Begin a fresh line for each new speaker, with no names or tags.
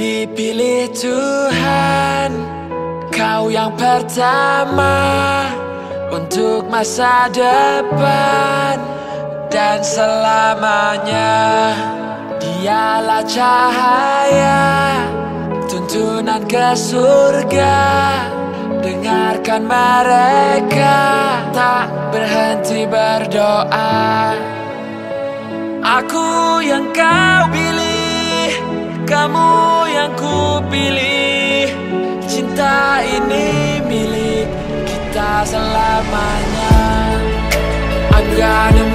Dipilih Tuhan Kau yang pertama Untuk masa depan. Dan selamanya Dialah cahaya Tuntunan ke surga. Dengarkan mereka Tak berhenti berdoa. Aku yang kau pilih Kamu yang ku pilih. Cinta ini milik kita selamanya. I'm gonna